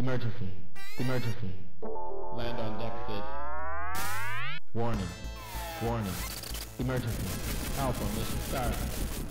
Emergency. Emergency. Land on deck, Sid. Warning. Warning. Emergency. Alpha mission start.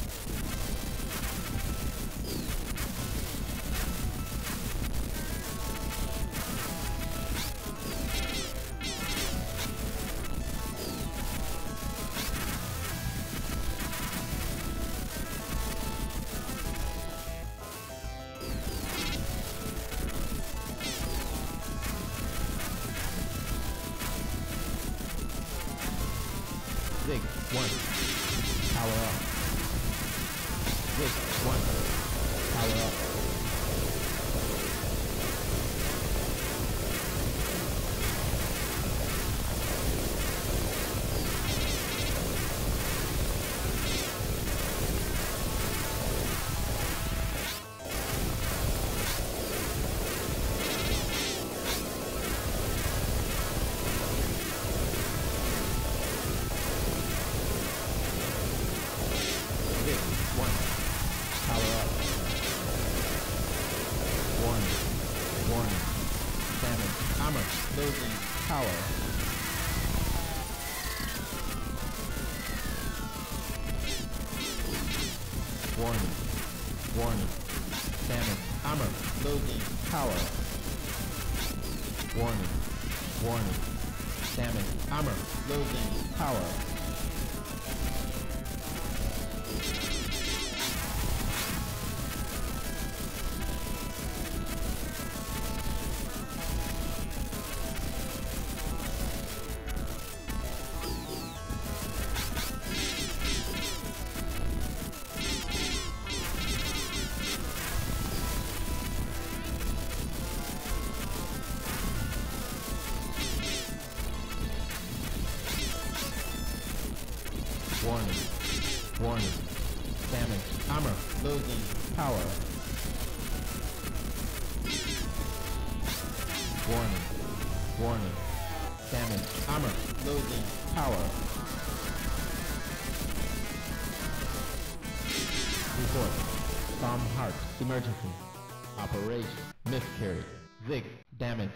Zig, one. Power up. Zig, one. Power up. Damage. Armor. Losing power. Warning. Warning. Damage. Armor. Losing power. Warning. Warning. Damage. Armor. Losing power. Warning. Warning. Damage. Armor. Losing power. Warning. Warning. Damage. Armor. Losing power. Report. Storm Heart. Emergency. Operation. Miscarriage. Zig. Damage.